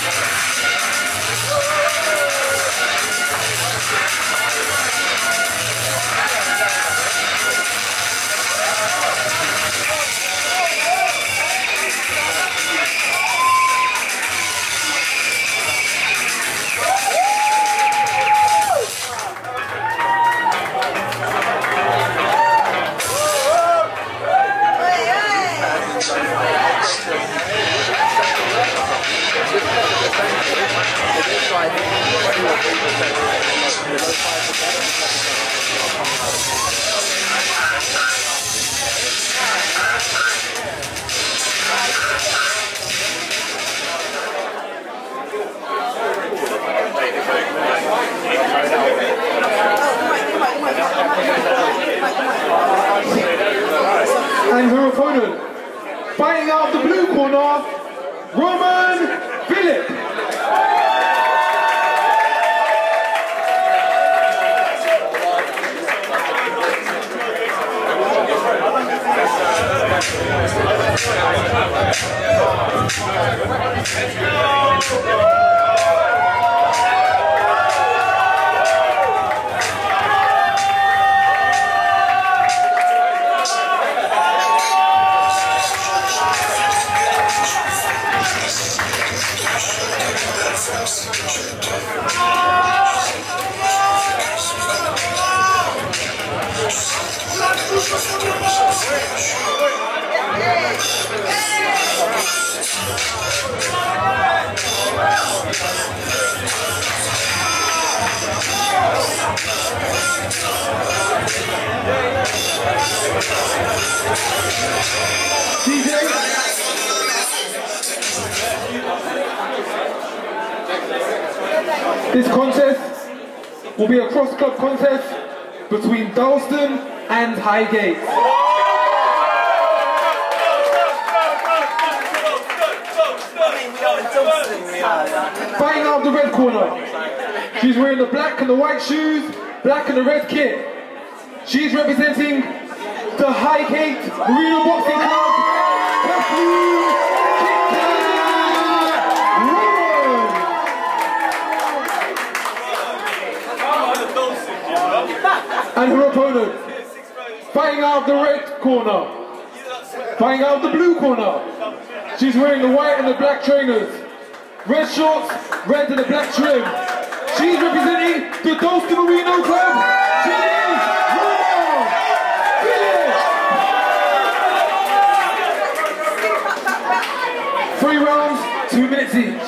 And Let's go. This contest will be a cross club contest between Dalston and Highgate. Fighting out of the red corner. She's wearing the black and the white shoes, black and the red kit. She's representing the Highgate Moreno Boxing Club. And her opponent fighting out of the red corner, fighting out of the blue corner. She's wearing the white and the black trainers, red shorts, red and a black trim. She's representing the Dalston Moreno Club. Three rounds, two minutes each.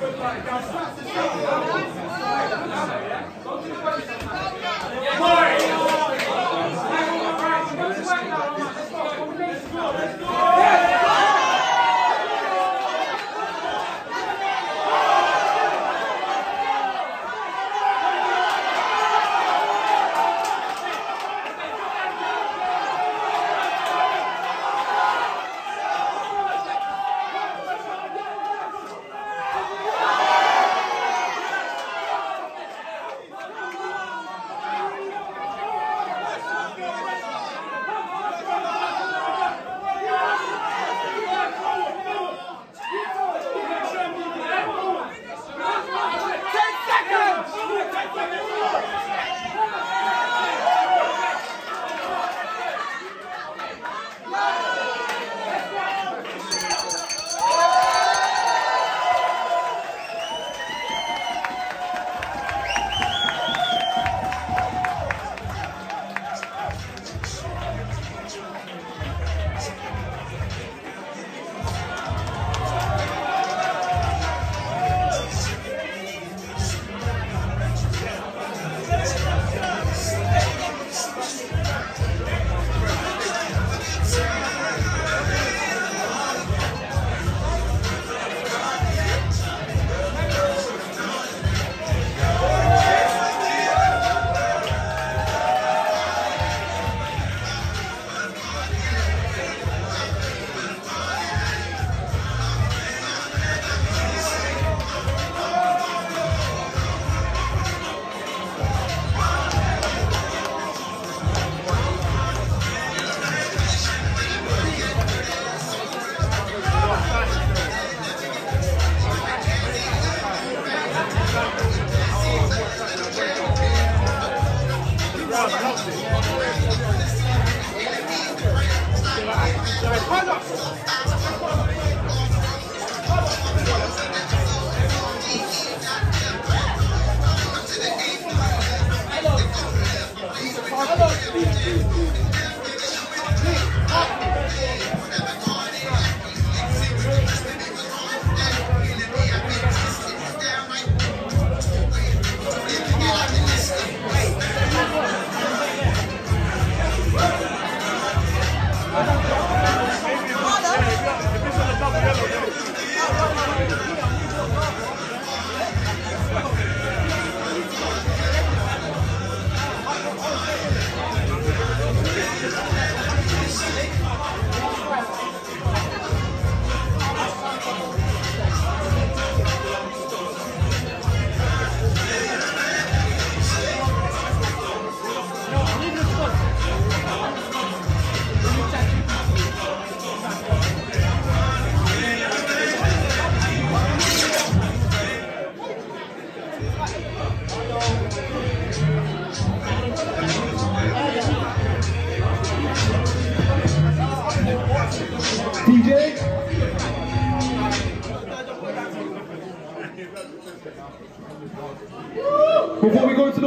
one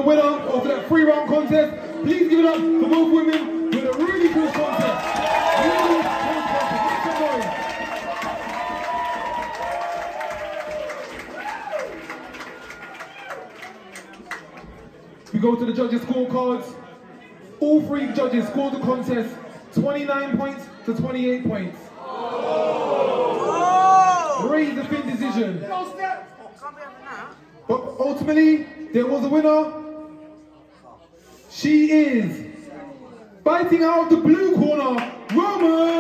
winner of that three round contest, please give it up for both women with a really cool contest. Really cool contest. Make some noise. We go to the judges' scorecards. All three judges scored the contest 29 points to 28 points. Raise the fin decision. Can't be having that. But ultimately, there was a winner. She is fighting out the blue corner, Romane.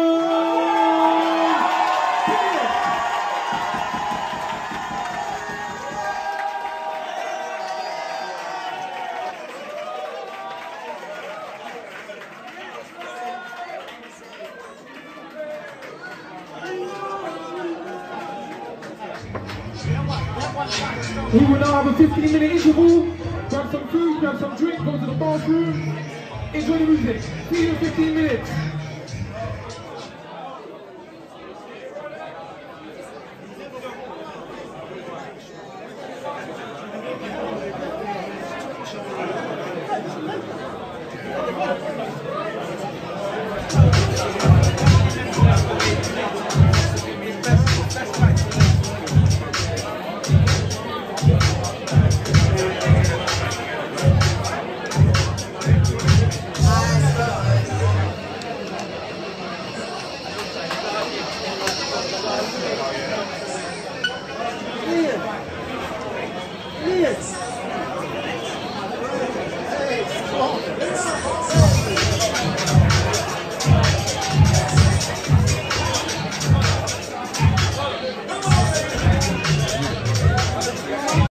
We will now have a 15 minute interval. Food, grab some drink, go to the bathroom. Enjoy the music. You in 15 minutes.